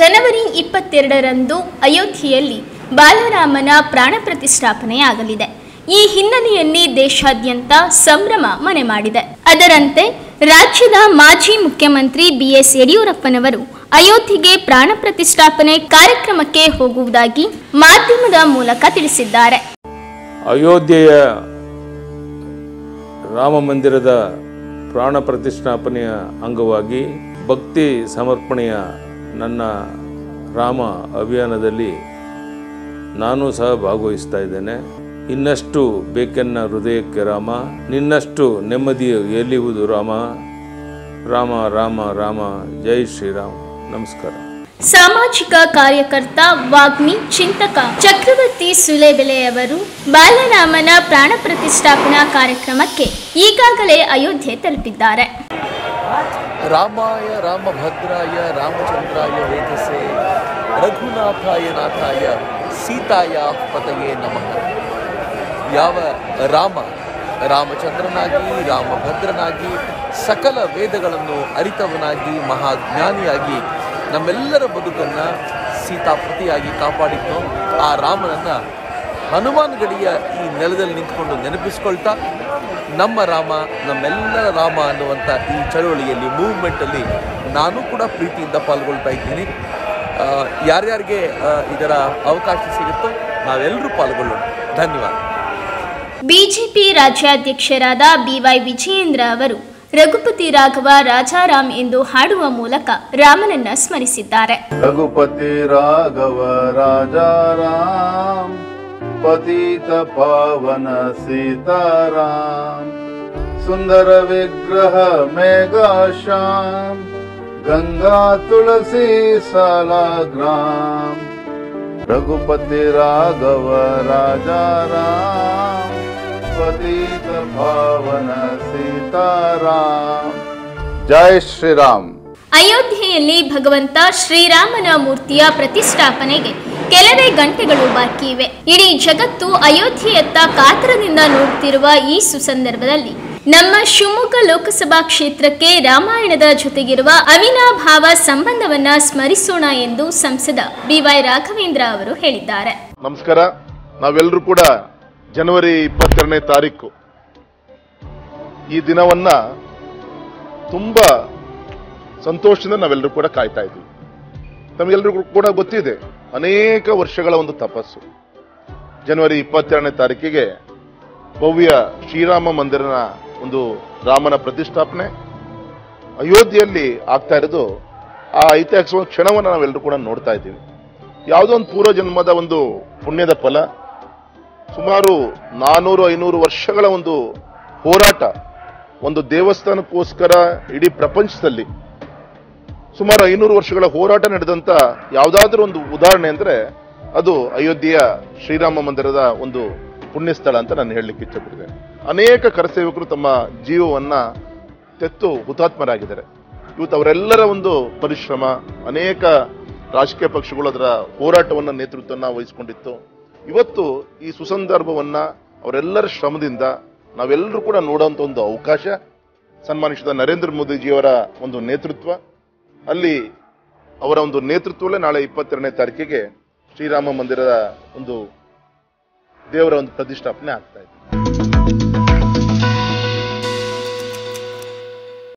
ಜನವರಿ ಇಪ್ಪತ್ತೆರಡರಂದು ಅಯೋಧ್ಯೆಯಲ್ಲಿ ಬಾಲರಾಮನ ಪ್ರಾಣ ಪ್ರತಿಷ್ಠಾಪನೆಯಾಗಲಿದೆ. ಈ ಹಿನ್ನೆಲೆಯಲ್ಲಿ ದೇಶಾದ್ಯಂತ ಸಂಭ್ರಮ ಮನೆ ಮಾಡಿದೆ. ಅದರಂತೆ ರಾಜ್ಯದ ಮಾಜಿ ಮುಖ್ಯಮಂತ್ರಿ ಬಿಎಸ್ ಯಡಿಯೂರಪ್ಪನವರು ಅಯೋಧ್ಯೆಗೆ ಪ್ರಾಣ ಪ್ರತಿಷ್ಠಾಪನೆ ಕಾರ್ಯಕ್ರಮಕ್ಕೆ ಹೋಗುವುದಾಗಿ ಮಾಧ್ಯಮದ ಮೂಲಕ ತಿಳಿಸಿದ್ದಾರೆ. ಅಯೋಧ್ಯೆಯ ರಾಮ ಮಂದಿರದ ಪ್ರಾಣ ಪ್ರತಿಷ್ಠಾಪನೆಯ ಅಂಗವಾಗಿ ಭಕ್ತಿ ಸಮರ್ಪಣೆಯ ನನ್ನ ರಾಮ ಅಭಿಯಾನದಲ್ಲಿ ನಾನು ಸಹ ಭಾಗವಹಿಸ್ತಾ ಇದ್ದೇನೆ. ಇನ್ನಷ್ಟು ಬೇಕೆನ್ನ ಹೃದಯಕ್ಕೆ ರಾಮ, ನಿನ್ನಷ್ಟು ನೆಮ್ಮದಿಯು ಎಲ್ಲಿವುದು ರಾಮ? ರಾಮ ರಾಮ ರಾಮ, ಜೈ ಶ್ರೀರಾಮ್. ನಮಸ್ಕಾರ. ಸಾಮಾಜಿಕ ಕಾರ್ಯಕರ್ತ ವಾಗ್ಮಿ ಚಿಂತಕ ಚಕ್ರವರ್ತಿ ಸುಲೇಬೆಲೆಯವರು ಬಾಲರಾಮನ ಪ್ರಾಣ ಪ್ರತಿಷ್ಠಾಪನಾ ಕಾರ್ಯಕ್ರಮಕ್ಕೆ ಈಗಾಗಲೇ ಅಯೋಧ್ಯೆ ತಲುಪಿದ್ದಾರೆ. ರಾಮಾಯ ರಾಮಭದ್ರಾಯ ರಾಮಚಂದ್ರಾಯ ವೇದಸೆ ರಘುನಾಥಾಯ ನಾಥಾಯ, ಸೀತಾಯ ಪತಯೇ ನಮಃ. ಯಾವ ರಾಮ ರಾಮಚಂದ್ರನಾಗಿ, ರಾಮಭದ್ರನಾಗಿ, ಸಕಲ ವೇದಗಳನ್ನು ಅರಿತವನಾಗಿ, ಮಹಾಜ್ಞಾನಿಯಾಗಿ ನಮ್ಮೆಲ್ಲರ ಬದುಕನ್ನು ಸೀತಾಪತಿಯಾಗಿ ಕಾಪಾಡಿದ್ದು ಆ ರಾಮನನ್ನು ಹನುಮಾನ್ ಗಡಿಯ ಈ ನೆಲದಲ್ಲಿ ನಿಂತ್ಕೊಂಡು ನೆನಪಿಸ್ಕೊಳ್ತಾ ನಮ್ಮ ರಾಮ ನಮ್ಮೆಲ್ಲರ ರಾಮ ಅನ್ನುವಂಥ ಈ ಚಳವಳಿಯಲ್ಲಿ ಮೂವ್ಮೆಂಟಲ್ಲಿ ನಾನು ಕೂಡ ಪ್ರೀತಿಯಿಂದ ಪಾಲ್ಗೊಳ್ತಾ ಇದ್ದೀನಿ. ಯಾರ್ಯಾರಿಗೆ ಇದರ ಅವಕಾಶ ಸಿಗುತ್ತೋ ನಾವೆಲ್ಲರೂ ಪಾಲ್ಗೊಳ್ಳೋಣ. ಧನ್ಯವಾದ. ಬಿಜೆಪಿ ರಾಜ್ಯಾಧ್ಯಕ್ಷರಾದ ಬಿವೈ ವಿಜಯೇಂದ್ರ ಅವರು ರಘುಪತಿ ರಾಘವ ರಾಜಾರಾಮ್ ಎಂದು ಹಾಡುವ ಮೂಲಕ ರಾಮನನ್ನ ಸ್ಮರಿಸಿದ್ದಾರೆ. ರಘುಪತಿ ರಾಘವ ರಾಜಾರಾಮ್. पतित पावन सीताराम सुंदर विग्रह मेघा श्याम गंगा तुलसी सालाग्राम रघुपति राघव राजा राम पतित पावन सीताराम जय श्री राम ಅಯೋಧ್ಯೆಯಲ್ಲಿ ಭಗವಂತ ಶ್ರೀರಾಮನ ಮೂರ್ತಿಯ ಪ್ರತಿಷ್ಠಾಪನೆಗೆ ಕೆಲವೇ ಗಂಟೆಗಳು ಬಾಕಿ ಇವೆ. ಇಡೀ ಜಗತ್ತು ಅಯೋಧ್ಯೆಯತ್ತ ಕಾತರದಿಂದ ನೋಡುತ್ತಿರುವ ಈ ಸುಸಂದರ್ಭದಲ್ಲಿ ನಮ್ಮ ಶಿವಮೊಗ್ಗ ಲೋಕಸಭಾ ಕ್ಷೇತ್ರಕ್ಕೆ ರಾಮಾಯಣದ ಜೊತೆಗಿರುವ ಅವಿನಾಭಾವ ಸಂಬಂಧವನ್ನ ಸ್ಮರಿಸೋಣ ಎಂದು ಸಂಸದ ಬಿವೈ ರಾಘವೇಂದ್ರ ಅವರು ಹೇಳಿದ್ದಾರೆ. ನಮಸ್ಕಾರ. ನಾವೆಲ್ಲರೂ ಕೂಡ ಜನವರಿ ಇಪ್ಪತ್ತೆರಡನೇ ತಾರೀಕು ಈ ದಿನವನ್ನ ತುಂಬಾ ಸಂತೋಷದಿಂದ ನಾವೆಲ್ಲರೂ ಕೂಡ ಕಾಯ್ತಾ ಇದ್ವಿ. ನಮಗೆಲ್ಲರಿಗೂ ಕೂಡ ಗೊತ್ತಿದೆ. ಅನೇಕ ವರ್ಷಗಳ ಒಂದು ತಪಸ್ಸು. ಜನವರಿ ಇಪ್ಪತ್ತೆರಡನೇ ತಾರೀಕಿಗೆ ಭವ್ಯ ಶ್ರೀರಾಮ ಮಂದಿರನ ಒಂದು ರಾಮನ ಪ್ರತಿಷ್ಠಾಪನೆ. ಅಯೋಧ್ಯೆಯಲ್ಲಿ ಆಗ್ತಾ ಇರೋದು, ಆ ಐತಿಹಾಸಿಕ ಕ್ಷಣವನ್ನು ನಾವೆಲ್ಲರೂ ಕೂಡ ನೋಡ್ತಾ ಇದ್ದೀವಿ. ಯಾವುದೋ ಒಂದು ಪೂರ್ವ ಜನ್ಮದ ಒಂದು ಪುಣ್ಯದ ಫಲ, ಸುಮಾರು ನಾನೂರು, ಐನೂರು ವರ್ಷಗಳ ಒಂದು ಹೋರಾಟ, ಒಂದು ದೇವಸ್ಥಾನಕ್ಕೋಸ್ಕರ ಇಡೀ ಪ್ರಪಂಚದಲ್ಲಿ ಸುಮಾರು ಐನೂರು ವರ್ಷಗಳ ಹೋರಾಟ ನಡೆದಂತ ಯಾವುದಾದ್ರೂ ಒಂದು ಉದಾಹರಣೆ ಅಂದ್ರೆ ಅದು ಅಯೋಧ್ಯೆಯ ಶ್ರೀರಾಮ ಮಂದಿರದ ಒಂದು ಪುಣ್ಯಸ್ಥಳ ಅಂತ ನಾನು ಹೇಳಲಿಕ್ಕೆ ಇಚ್ಛಪಡ್ತೇನೆ ಅನೇಕ ಕರಸೇವಕರು ತಮ್ಮ ಜೀವವನ್ನ ತೆತ್ತು ಹುತಾತ್ಮರಾಗಿದ್ದಾರೆ. ಇವತ್ತು ಅವರೆಲ್ಲರ ಒಂದು ಪರಿಶ್ರಮ, ಅನೇಕ ರಾಜಕೀಯ ಪಕ್ಷಗಳು ಅದರ ಹೋರಾಟವನ್ನ ನೇತೃತ್ವವನ್ನ ವಹಿಸಿಕೊಂಡಿತ್ತು. ಇವತ್ತು ಈ ಸುಸಂದರ್ಭವನ್ನ ಅವರೆಲ್ಲರ ಶ್ರಮದಿಂದ ನಾವೆಲ್ಲರೂ ಕೂಡ ನೋಡುವಂತ ಒಂದು ಅವಕಾಶ. ಸನ್ಮಾನಿಸಿದ ನರೇಂದ್ರ ಮೋದಿಜಿಯವರ ಒಂದು ನೇತೃತ್ವ ಅಲ್ಲಿ ಅವರ ಒಂದು ನೇತೃತ್ವದಲ್ಲೇ ನಾಳೆ ಇಪ್ಪತ್ತೆರಡನೇ ತಾರೀಕಿಗೆ ಶ್ರೀರಾಮ ಮಂದಿರದ ಒಂದು ದೇವರ ಒಂದು ಪ್ರತಿಷ್ಠಾಪನೆ ಆಗ್ತಾ ಇದೆ.